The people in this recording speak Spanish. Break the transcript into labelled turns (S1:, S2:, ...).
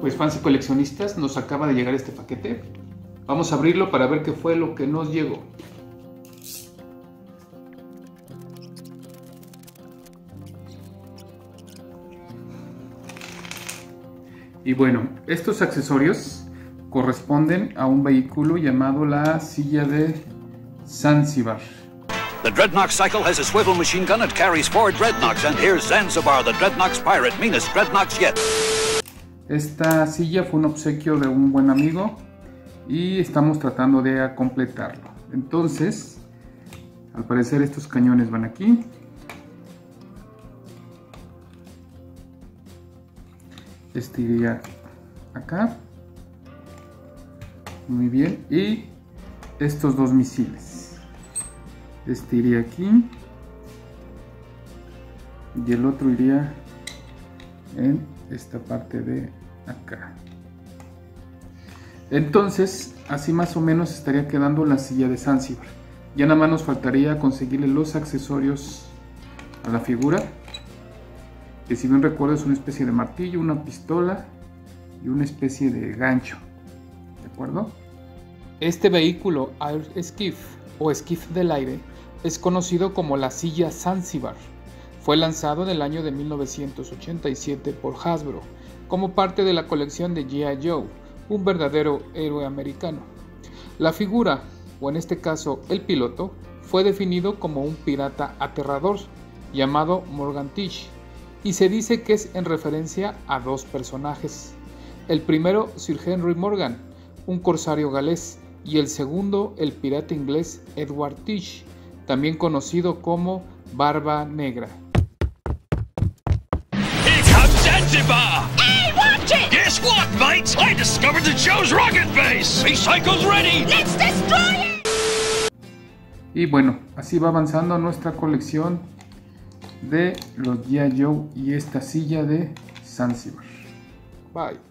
S1: Pues fans y coleccionistas, nos acaba de llegar este paquete. Vamos a abrirlo para ver qué fue lo que nos llegó. Y bueno, estos accesorios corresponden a un vehículo llamado la silla de Zanzibar.
S2: The Dreadnought cycle has a swivel machine gun that carries four Dreadnoughts, and here's Zanzibar, the Dreadnought's pirate, meanest Dreadnoughts yet.
S1: Esta silla fue un obsequio de un buen amigo y estamos tratando de completarlo. Entonces, al parecer estos cañones van aquí. Este iría acá. Muy bien. Y estos dos misiles. Este iría aquí. Y el otro iría en esta parte de acá. Entonces, así más o menos estaría quedando la silla de Zanzibar. Ya nada más nos faltaría conseguirle los accesorios a la figura. Que si bien recuerdo es una especie de martillo, una pistola y una especie de gancho. ¿De acuerdo? Este vehículo Air Skiff o Skiff del aire es conocido como la silla Zanzibar. Fue lanzado en el año de 1987 por Hasbro como parte de la colección de G.I. Joe, un verdadero héroe americano. La figura, o en este caso el piloto, fue definido como un pirata aterrador llamado Morgan Tish y se dice que es en referencia a dos personajes. El primero, Sir Henry Morgan, un corsario galés, y el segundo, el pirata inglés Edward Tish, también conocido como Barba Negra.
S3: Zanzibar!
S4: Hey, watch it!
S3: Guess what, mates? I discovered the Joe's rocket base! Recycle's ready!
S4: Let's destroy it!
S1: Y bueno, así va avanzando nuestra colección de los G.I. Joe y esta silla de Zanzibar. Bye.